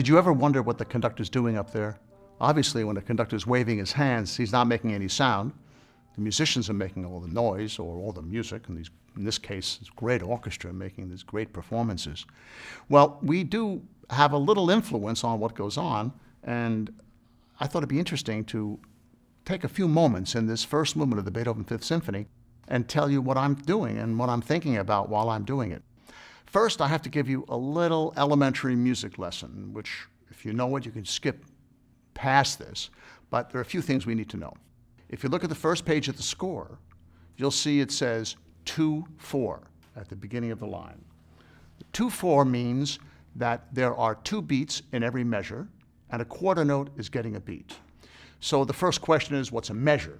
Did you ever wonder what the conductor's doing up there? Obviously, when the conductor's waving his hands, he's not making any sound. The musicians are making all the noise or all the music, and these, in this case, this great orchestra making these great performances. Well, we do have a little influence on what goes on, and I thought it'd be interesting to take a few moments in this first movement of the Beethoven Fifth Symphony and tell you what I'm doing and what I'm thinking about while I'm doing it. First, I have to give you a little elementary music lesson, which, if you know it, you can skip past this, but there are a few things we need to know. If you look at the first page of the score, you'll see it says 2 4 at the beginning of the line. 2 4 means that there are two beats in every measure, and a quarter note is getting a beat. So the first question is what's a measure?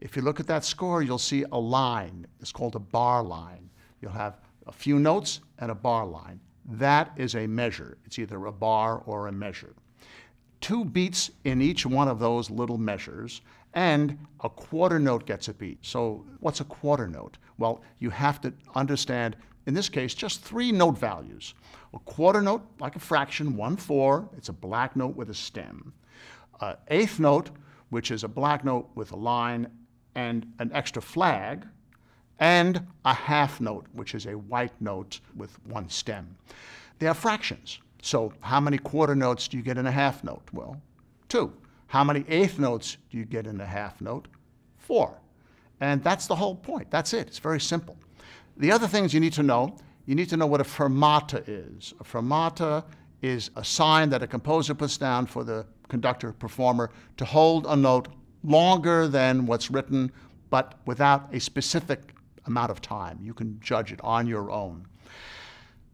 If you look at that score, you'll see a line. It's called a bar line. You'll have a few notes and a bar line. That is a measure. It's either a bar or a measure. Two beats in each one of those little measures, and a quarter note gets a beat. So, what's a quarter note? Well, you have to understand, in this case, just three note values. A quarter note, like a fraction, 1 4, it's a black note with a stem. Uh, eighth note, which is a black note with a line and an extra flag, and a half note, which is a white note with one stem. They are fractions. So how many quarter notes do you get in a half note? Well, two. How many eighth notes do you get in a half note? Four. And that's the whole point. That's it. It's very simple. The other things you need to know, you need to know what a fermata is. A fermata is a sign that a composer puts down for the conductor, performer, to hold a note longer than what's written, but without a specific amount of time. You can judge it on your own.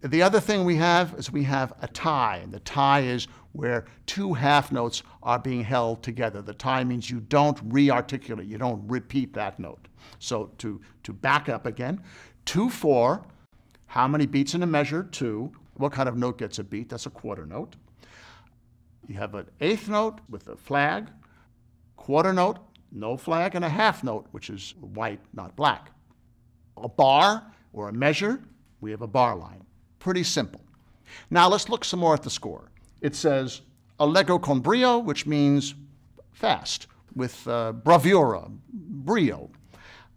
The other thing we have is we have a tie, and the tie is where two half notes are being held together. The tie means you don't re-articulate, you don't repeat that note. So to, to back up again, 2 4, how many beats in a measure? 2. What kind of note gets a beat? That's a quarter note. You have an eighth note with a flag, quarter note, no flag, and a half note, which is white, not black a bar or a measure, we have a bar line. Pretty simple. Now let's look some more at the score. It says allegro con brio, which means fast, with uh, bravura, brio.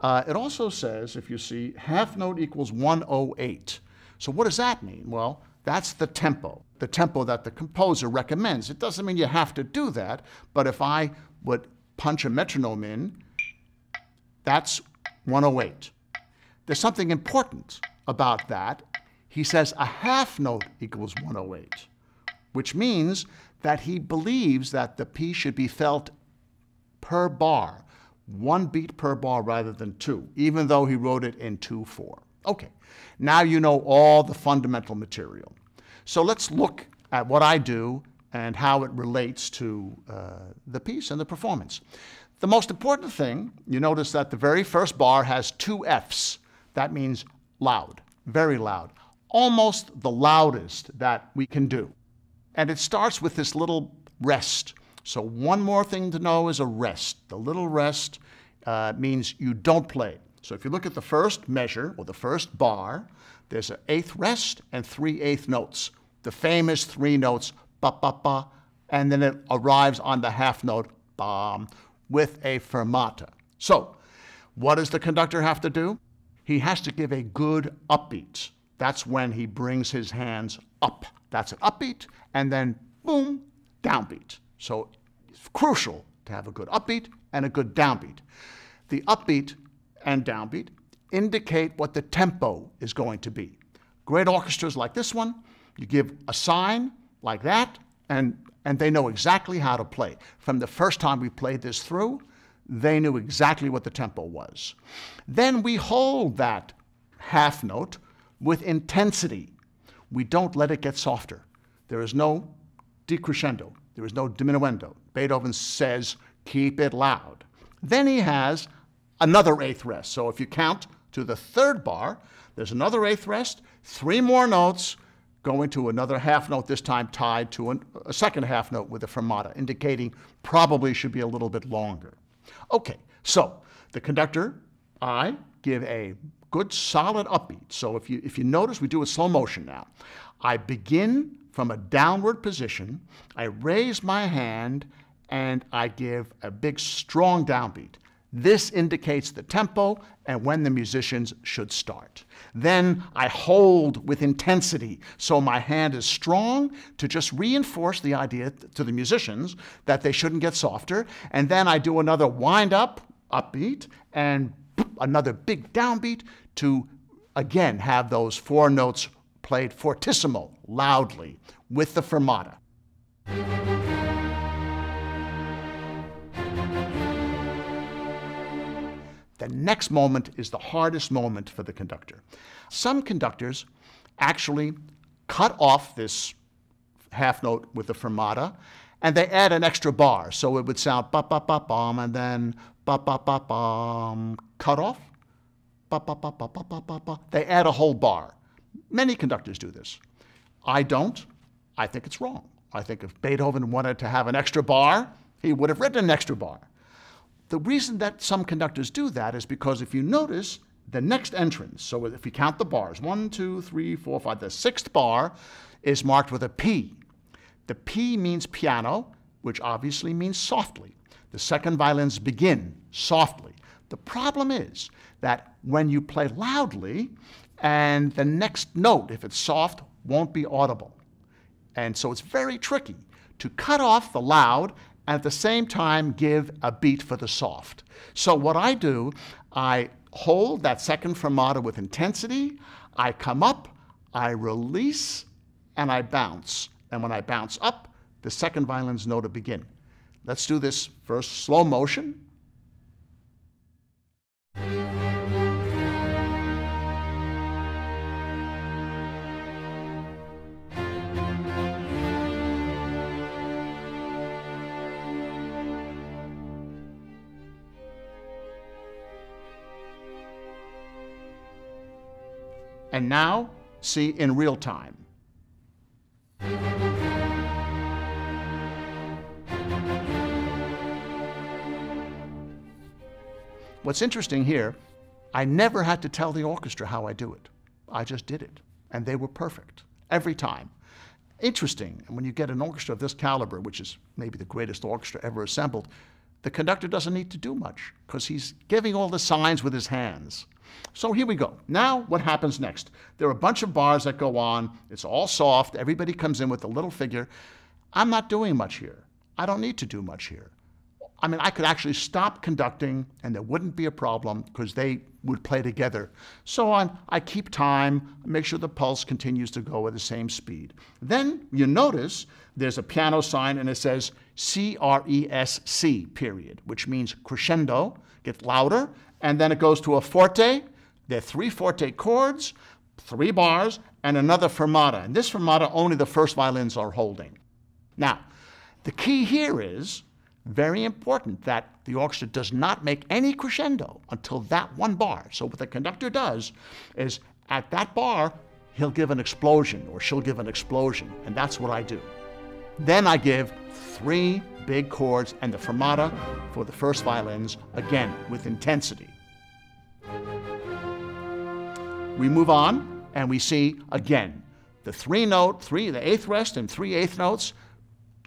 Uh, it also says, if you see, half note equals 108. So what does that mean? Well, that's the tempo, the tempo that the composer recommends. It doesn't mean you have to do that, but if I would punch a metronome in, that's 108. There's something important about that. He says a half note equals 108, which means that he believes that the piece should be felt per bar, one beat per bar rather than two, even though he wrote it in 2-4. Okay, now you know all the fundamental material. So let's look at what I do and how it relates to uh, the piece and the performance. The most important thing, you notice that the very first bar has two Fs. That means loud, very loud, almost the loudest that we can do. And it starts with this little rest. So, one more thing to know is a rest. The little rest uh, means you don't play. So, if you look at the first measure or the first bar, there's an eighth rest and three eighth notes. The famous three notes, ba ba ba, and then it arrives on the half note, bam, with a fermata. So, what does the conductor have to do? He has to give a good upbeat. That's when he brings his hands up. That's an upbeat, and then boom, downbeat. So it's crucial to have a good upbeat and a good downbeat. The upbeat and downbeat indicate what the tempo is going to be. Great orchestras like this one, you give a sign like that, and, and they know exactly how to play. From the first time we played this through, they knew exactly what the tempo was. Then we hold that half note with intensity. We don't let it get softer. There is no decrescendo, there is no diminuendo. Beethoven says, keep it loud. Then he has another eighth rest. So if you count to the third bar, there's another eighth rest, three more notes, going to another half note, this time tied to an, a second half note with a fermata, indicating probably should be a little bit longer. Okay, so the conductor, I, give a good solid upbeat. So if you, if you notice, we do a slow motion now. I begin from a downward position, I raise my hand, and I give a big strong downbeat. This indicates the tempo and when the musicians should start. Then I hold with intensity so my hand is strong to just reinforce the idea to the musicians that they shouldn't get softer. And then I do another wind up, upbeat, and another big downbeat to again have those four notes played fortissimo, loudly, with the fermata. The next moment is the hardest moment for the conductor. Some conductors actually cut off this half note with the fermata and they add an extra bar. So it would sound ba ba ba bum and then ba ba ba bum, cut off. Ba ba ba ba ba ba ba ba. They add a whole bar. Many conductors do this. I don't. I think it's wrong. I think if Beethoven wanted to have an extra bar, he would have written an extra bar. The reason that some conductors do that is because if you notice, the next entrance, so if you count the bars, one, two, three, four, five, the sixth bar is marked with a P. The P means piano, which obviously means softly. The second violins begin softly. The problem is that when you play loudly, and the next note, if it's soft, won't be audible. And so it's very tricky to cut off the loud and at the same time give a beat for the soft. So what I do, I hold that second fermata with intensity, I come up, I release, and I bounce. And when I bounce up, the second violin's note to begin. Let's do this first slow motion. And now, see in real time. What's interesting here, I never had to tell the orchestra how I do it. I just did it, and they were perfect every time. Interesting, when you get an orchestra of this caliber, which is maybe the greatest orchestra ever assembled, the conductor doesn't need to do much because he's giving all the signs with his hands. So here we go. Now, what happens next? There are a bunch of bars that go on. It's all soft. Everybody comes in with a little figure. I'm not doing much here. I don't need to do much here. I mean, I could actually stop conducting and there wouldn't be a problem because they would play together. So on, I keep time, make sure the pulse continues to go at the same speed. Then you notice there's a piano sign and it says C R E S C, period, which means crescendo, get louder, and then it goes to a forte. There are three forte chords, three bars, and another fermata. And this fermata, only the first violins are holding. Now, the key here is very important that the orchestra does not make any crescendo until that one bar. So what the conductor does is at that bar, he'll give an explosion or she'll give an explosion, and that's what I do. Then I give three big chords and the fermata for the first violins, again with intensity. We move on and we see again the three note, three, the eighth rest and three eighth notes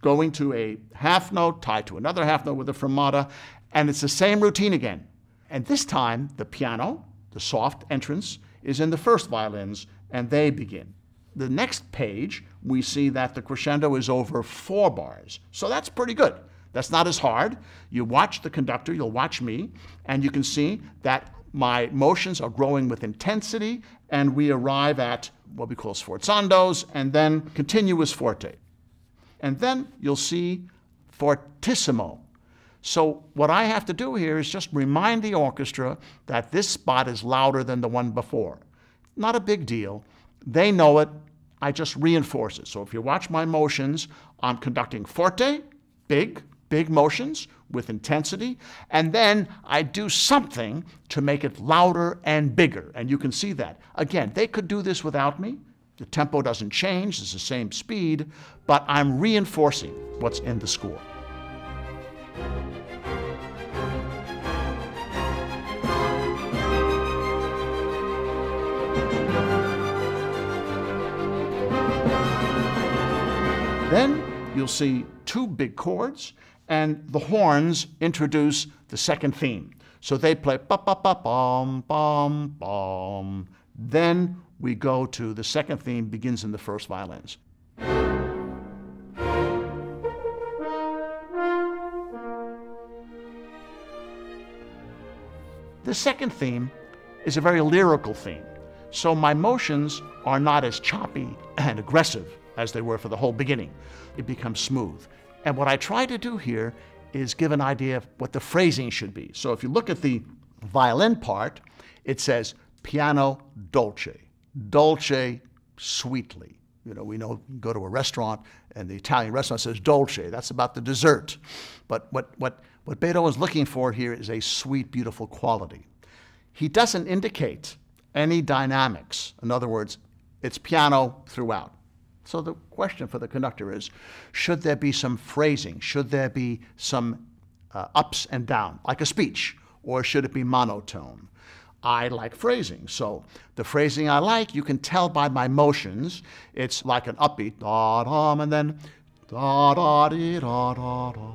going to a half note tied to another half note with a fermata, and it's the same routine again. And this time, the piano, the soft entrance, is in the first violins, and they begin. The next page, we see that the crescendo is over four bars. So that's pretty good. That's not as hard. You watch the conductor, you'll watch me, and you can see that my motions are growing with intensity, and we arrive at what we call sforzandos, and then continuous forte and then you'll see fortissimo. So what I have to do here is just remind the orchestra that this spot is louder than the one before. Not a big deal. They know it. I just reinforce it. So if you watch my motions, I'm conducting forte, big, big motions with intensity, and then I do something to make it louder and bigger. And you can see that. Again, they could do this without me. The tempo doesn't change, it's the same speed, but I'm reinforcing what's in the score. Then you'll see two big chords and the horns introduce the second theme. So they play ba ba ba bum bum bum. Then we go to the second theme begins in the first violins. The second theme is a very lyrical theme. So my motions are not as choppy and aggressive as they were for the whole beginning. It becomes smooth. And what I try to do here is give an idea of what the phrasing should be. So if you look at the violin part, it says piano dolce, dolce sweetly. You know, we know you go to a restaurant and the Italian restaurant says dolce, that's about the dessert. But what, what, what Beethoven's looking for here is a sweet, beautiful quality. He doesn't indicate any dynamics. In other words, it's piano throughout. So the question for the conductor is, should there be some phrasing? Should there be some uh, ups and down, like a speech? Or should it be monotone? I like phrasing. So the phrasing I like, you can tell by my motions. It's like an upbeat, da da, and then da da dee da da da,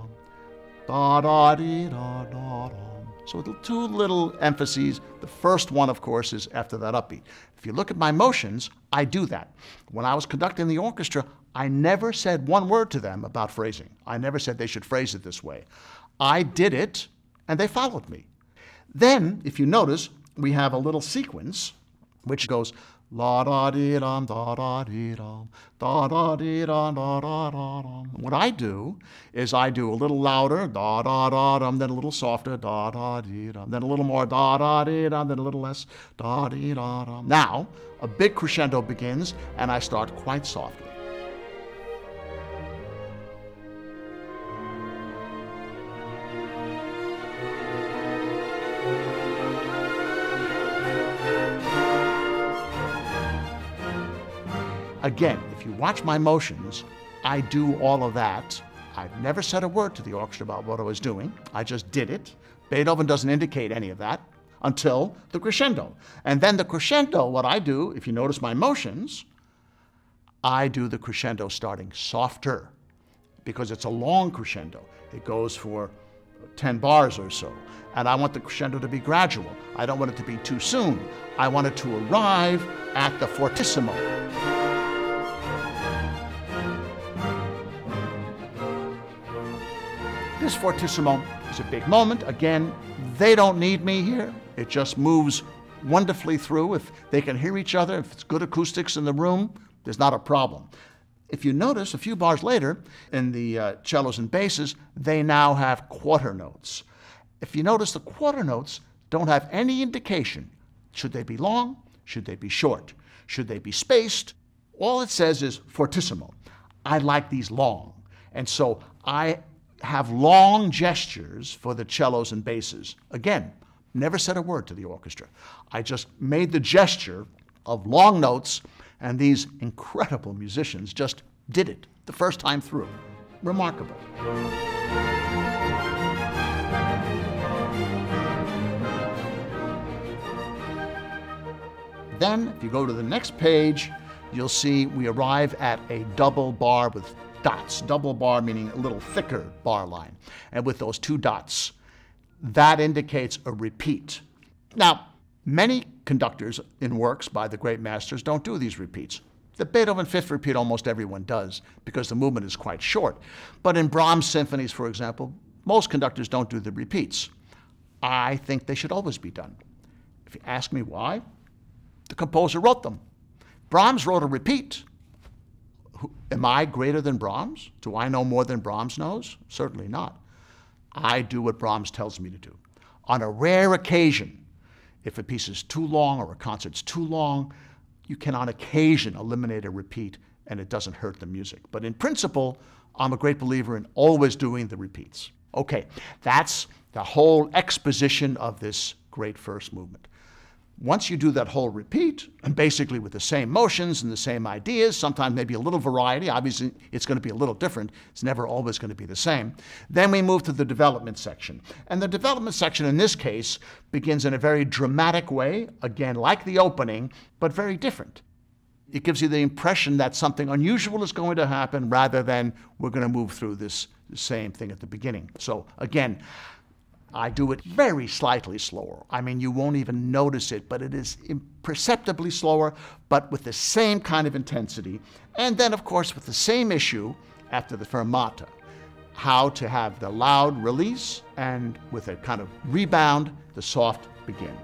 da da da da. So two little emphases. The first one, of course, is after that upbeat. If you look at my motions, I do that. When I was conducting the orchestra, I never said one word to them about phrasing. I never said they should phrase it this way. I did it, and they followed me. Then, if you notice, we have a little sequence which goes La da dee dum da da dee dum da da dee dum da da da dum. What I do is I do a little louder da da da dum, then a little softer da da dee dum, then a little more da da dee dum, then a little less da dee da dum. Now a big crescendo begins, and I start quite softly. Again, if you watch my motions, I do all of that. I've never said a word to the orchestra about what I was doing. I just did it. Beethoven doesn't indicate any of that until the crescendo. And then the crescendo, what I do, if you notice my motions, I do the crescendo starting softer because it's a long crescendo. It goes for 10 bars or so. And I want the crescendo to be gradual. I don't want it to be too soon. I want it to arrive at the fortissimo. This fortissimo is a big moment. Again, they don't need me here. It just moves wonderfully through. If they can hear each other, if it's good acoustics in the room, there's not a problem. If you notice, a few bars later, in the uh, cellos and basses, they now have quarter notes. If you notice, the quarter notes don't have any indication. Should they be long? Should they be short? Should they be spaced? All it says is fortissimo. I like these long. And so I have long gestures for the cellos and basses. Again, never said a word to the orchestra. I just made the gesture of long notes, and these incredible musicians just did it the first time through. Remarkable. Then, if you go to the next page, you'll see we arrive at a double bar with dots, double bar meaning a little thicker bar line. And with those two dots, that indicates a repeat. Now, many conductors in works by the great masters don't do these repeats. The Beethoven fifth repeat almost everyone does because the movement is quite short. But in Brahms symphonies, for example, most conductors don't do the repeats. I think they should always be done. If you ask me why, the composer wrote them. Brahms wrote a repeat am I greater than Brahms? Do I know more than Brahms knows? Certainly not. I do what Brahms tells me to do. On a rare occasion, if a piece is too long or a concert's too long, you can on occasion eliminate a repeat and it doesn't hurt the music. But in principle, I'm a great believer in always doing the repeats. Okay, that's the whole exposition of this great first movement. Once you do that whole repeat, and basically with the same motions and the same ideas, sometimes maybe a little variety, obviously it's going to be a little different, it's never always going to be the same, then we move to the development section. And the development section in this case begins in a very dramatic way, again like the opening, but very different. It gives you the impression that something unusual is going to happen rather than we're going to move through this same thing at the beginning. So again, I do it very slightly slower. I mean, you won't even notice it, but it is imperceptibly slower, but with the same kind of intensity. And then, of course, with the same issue after the fermata how to have the loud release and with a kind of rebound, the soft begin.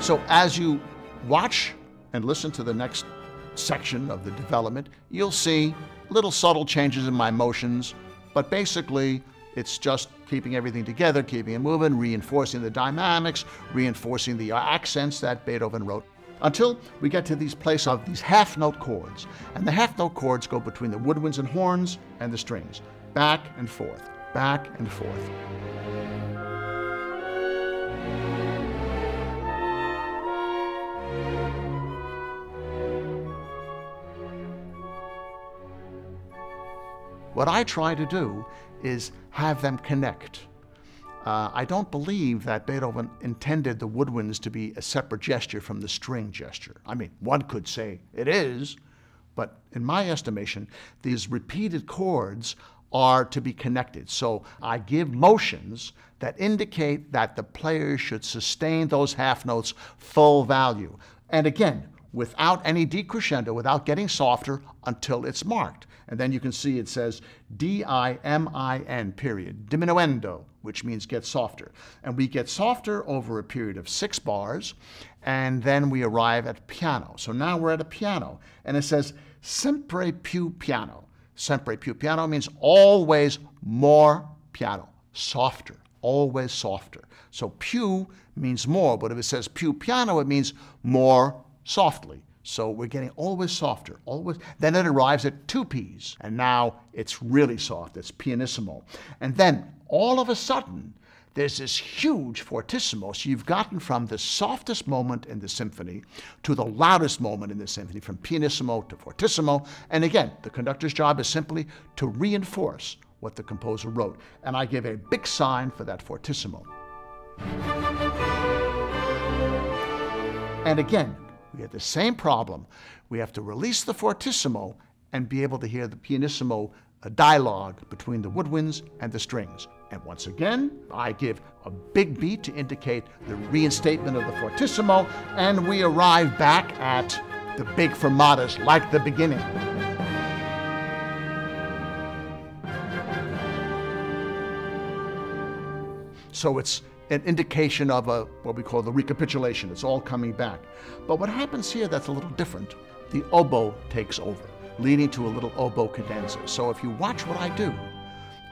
So as you watch and listen to the next section of the development, you'll see little subtle changes in my motions, but basically it's just keeping everything together, keeping it moving, reinforcing the dynamics, reinforcing the accents that Beethoven wrote until we get to these place of these half note chords. And the half note chords go between the woodwinds and horns and the strings, back and forth, back and forth. What I try to do is have them connect. Uh, I don't believe that Beethoven intended the woodwinds to be a separate gesture from the string gesture. I mean, one could say it is, but in my estimation, these repeated chords are to be connected. So I give motions that indicate that the player should sustain those half notes full value. And again, without any decrescendo, without getting softer until it's marked. And then you can see it says D-I-M-I-N, period, diminuendo, which means get softer. And we get softer over a period of six bars, and then we arrive at piano. So now we're at a piano, and it says sempre più piano. Sempre più piano means always more piano, softer, always softer. So più means more, but if it says più piano, it means more softly. So we're getting always softer, always. Then it arrives at two P's, and now it's really soft. It's pianissimo. And then all of a sudden, there's this huge fortissimo. So you've gotten from the softest moment in the symphony to the loudest moment in the symphony, from pianissimo to fortissimo. And again, the conductor's job is simply to reinforce what the composer wrote. And I give a big sign for that fortissimo. And again, we have the same problem. We have to release the fortissimo and be able to hear the pianissimo dialogue between the woodwinds and the strings. And once again, I give a big beat to indicate the reinstatement of the fortissimo, and we arrive back at the big fermatas like the beginning. So it's an indication of a, what we call the recapitulation. It's all coming back. But what happens here that's a little different, the oboe takes over, leading to a little oboe cadenza. So if you watch what I do,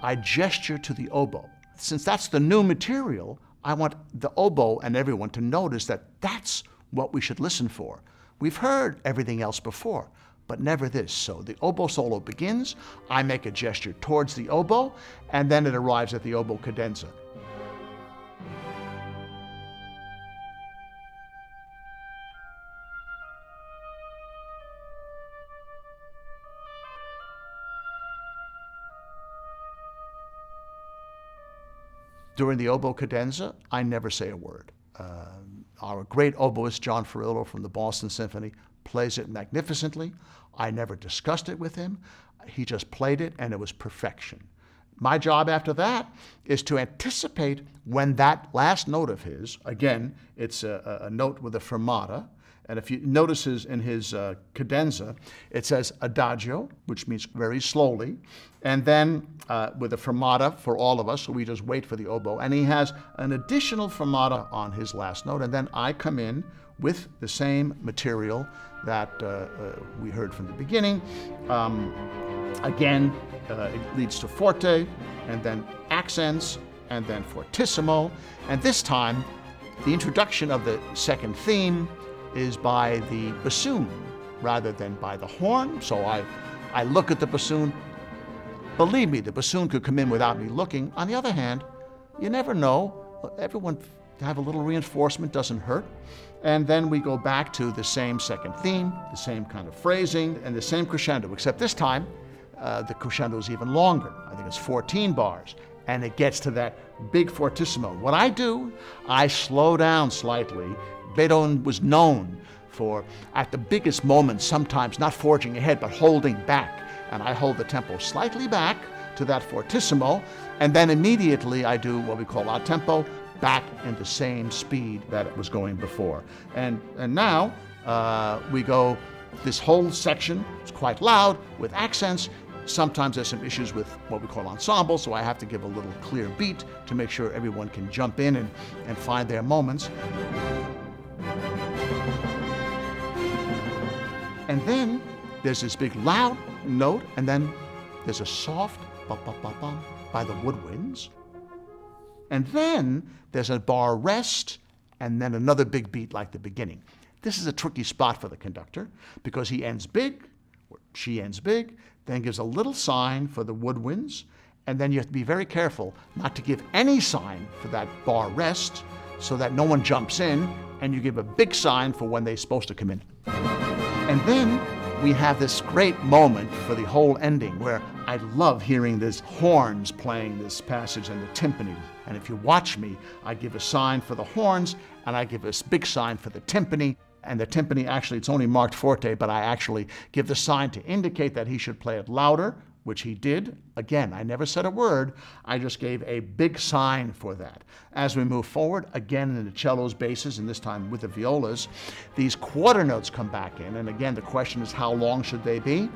I gesture to the oboe. Since that's the new material, I want the oboe and everyone to notice that that's what we should listen for. We've heard everything else before, but never this. So the oboe solo begins, I make a gesture towards the oboe, and then it arrives at the oboe cadenza. During the oboe cadenza, I never say a word. Uh, our great oboist, John Ferrillo from the Boston Symphony, plays it magnificently. I never discussed it with him. He just played it, and it was perfection. My job after that is to anticipate when that last note of his, again, it's a, a note with a fermata, and if you notice in his uh, cadenza, it says adagio, which means very slowly, and then uh, with a fermata for all of us, so we just wait for the oboe. And he has an additional fermata on his last note, and then I come in with the same material that uh, uh we heard from the beginning. Um, again, uh, it leads to forte, and then accents, and then fortissimo, and this time The introduction of the second theme is by the bassoon rather than by the horn. So I, I look at the bassoon. Believe me, the bassoon could come in without me looking. On the other hand, you never know. Everyone have a little reinforcement doesn't hurt. And then we go back to the same second theme, the same kind of phrasing, and the same crescendo, except this time uh, the crescendo is even longer. I think it's 14 bars, and it gets to that big fortissimo. What I do, I slow down slightly. Beethoven was known for, at the biggest moments, sometimes not forging ahead, but holding back. And I hold the tempo slightly back to that fortissimo, and then immediately I do what we call a tempo, back in the same speed that it was going before. And, and now uh, we go, this whole section is quite loud with accents. Sometimes there's some issues with what we call ensemble, so I have to give a little clear beat to make sure everyone can jump in and, and find their moments. And then there's this big loud note, and then there's a soft ba ba ba ba by the woodwinds. And then there's a bar rest, and then another big beat like the beginning. This is a tricky spot for the conductor because he ends big, or she ends big, then gives a little sign for the woodwinds, and then you have to be very careful not to give any sign for that bar rest so that no one jumps in, and you give a big sign for when they're supposed to come in. And then we have this great moment for the whole ending where I love hearing these horns playing this passage and the timpani. And if you watch me, I give a sign for the horns and I give a big sign for the timpani. And the timpani actually, it's only marked forte, but I actually give the sign to indicate that he should play it louder which he did. Again, I never said a word. I just gave a big sign for that. As we move forward, again in the cello's basses, and this time with the violas, these quarter notes come back in. And again, the question is how long should they be?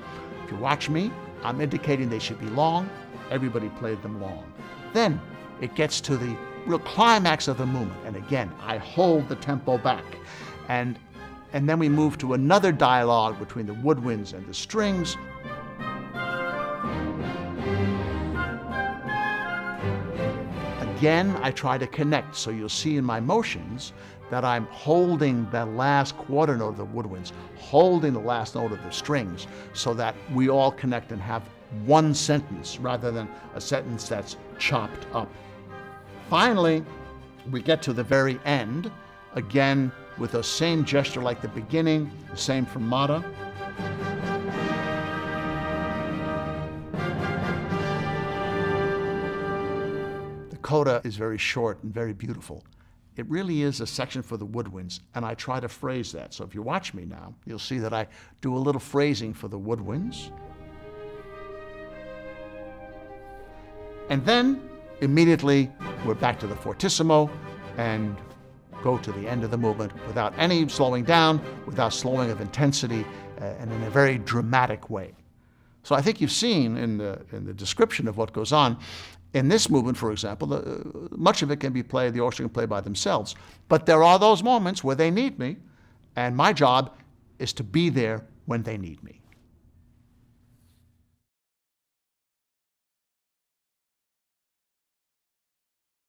If you watch me, I'm indicating they should be long. Everybody played them long. Then it gets to the real climax of the movement. And again, I hold the tempo back. And, and then we move to another dialogue between the woodwinds and the strings. Again, I try to connect, so you'll see in my motions that I'm holding the last quarter note of the woodwinds, holding the last note of the strings, so that we all connect and have one sentence rather than a sentence that's chopped up. Finally, we get to the very end, again with the same gesture like the beginning, the same fermata. Coda is very short and very beautiful. It really is a section for the woodwinds, and I try to phrase that. So if you watch me now, you'll see that I do a little phrasing for the woodwinds. And then immediately we're back to the fortissimo and go to the end of the movement without any slowing down, without slowing of intensity, uh, and in a very dramatic way. So I think you've seen in the, in the description of what goes on in this movement, for example, the, much of it can be played, the orchestra can play by themselves. But there are those moments where they need me, and my job is to be there when they need me.